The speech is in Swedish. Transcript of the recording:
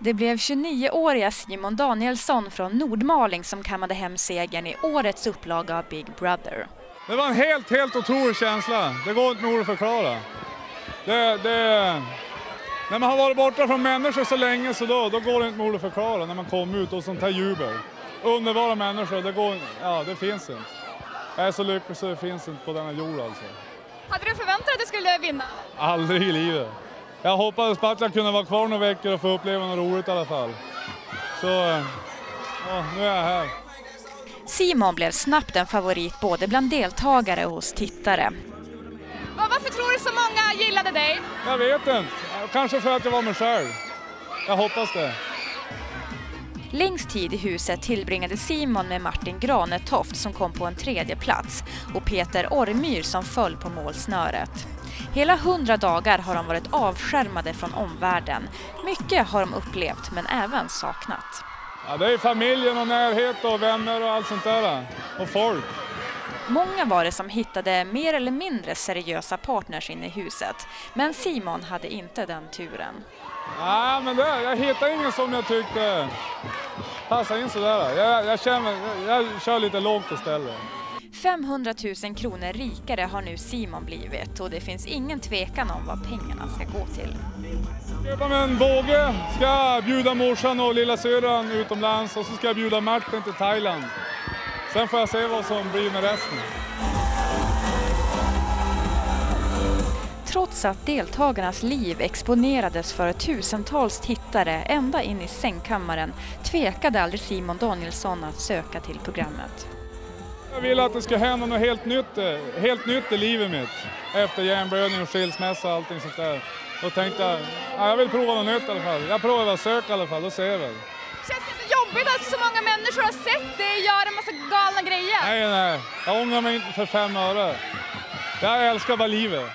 Det blev 29-åriga Simon Danielsson från Nordmaling som kammade hem segern i årets upplaga av Big Brother. Det var en helt, helt otrolig känsla. Det går inte nog att förklara. Det, det, när man har varit borta från människor så länge så då, då går det inte nog att förklara när man kommer ut och sånt här jubel. Underbara människor, det, går, ja, det finns inte. Jag är så lycklig så det finns inte på denna jord alltså. Hade du förväntat dig att du skulle vinna? Aldrig i livet. Jag hoppades på att jag kunde vara kvar några veckor och få uppleva något roligt i alla fall. Så, ja, nu är jag här. Simon blev snabbt en favorit både bland deltagare och hos tittare. Varför tror du så många gillade dig? Jag vet inte. Kanske för att jag var mig själv. Jag hoppas det. Längst tid i huset tillbringade Simon med Martin Granetoft som kom på en tredje plats och Peter Ormyr som föll på målsnöret. Hela hundra dagar har de varit avskärmade från omvärlden. Mycket har de upplevt men även saknat. Ja, det är familjen och närhet och vänner och allt sånt där. Och folk. Många var det som hittade mer eller mindre seriösa partners inne i huset. Men Simon hade inte den turen. Nej, men det, jag hittade ingen som jag tyckte passade in sådär. Jag, jag, känner, jag kör lite lågt istället. 500 000 kronor rikare har nu Simon blivit och det finns ingen tvekan om vad pengarna ska gå till. Köpa mig en båge, ska jag bjuda morsan och lilla syrran utomlands och så ska jag bjuda Martin till Thailand. Sen får jag se vad som blir med resten. Trots att deltagarnas liv exponerades för tusentals tittare ända in i sängkammaren tvekade aldrig Simon Danielsson att söka till programmet. Jag vill att det ska hända något helt nytt, helt nytt i livet mitt. Efter hjärnblödning och skilsmässa och allting sånt där. Då tänkte jag, ja, jag vill prova något nytt i alla fall. Jag provar att söka i alla fall, då ser jag väl. Känns det inte jobbigt att så många människor har sett dig göra en massa galna grejer? Nej, nej. Jag ångrar mig inte för fem öre. Jag älskar bara livet.